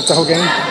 Matcha game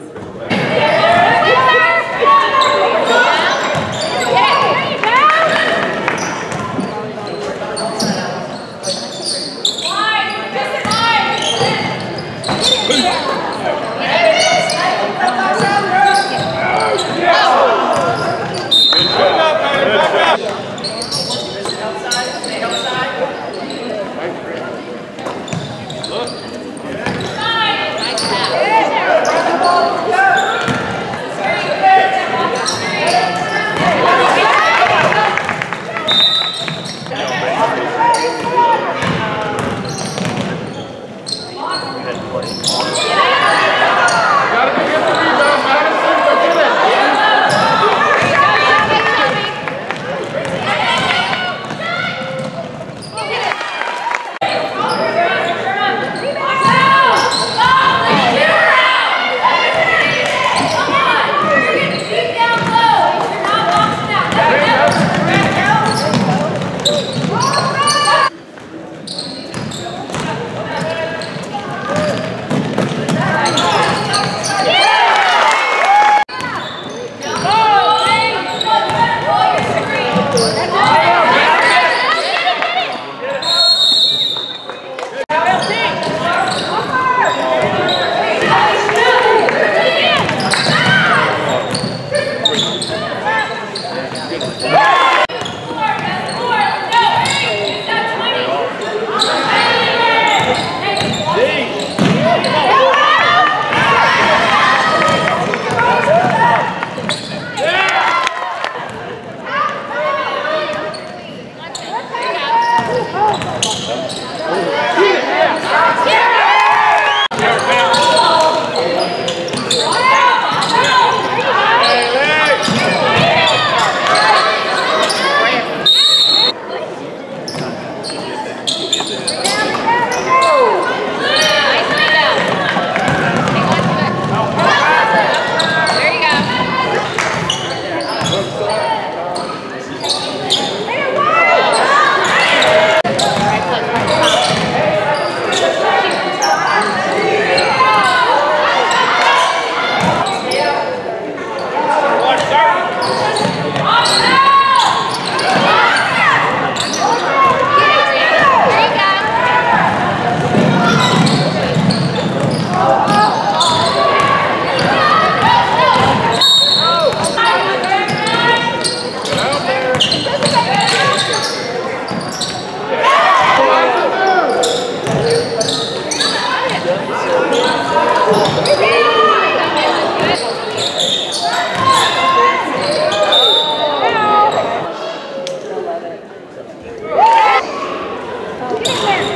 Gotta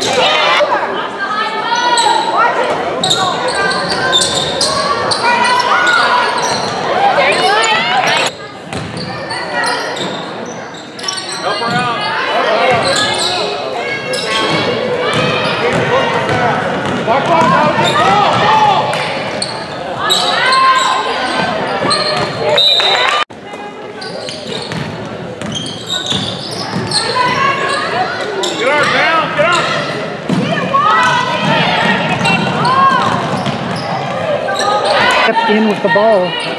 Help in with the ball.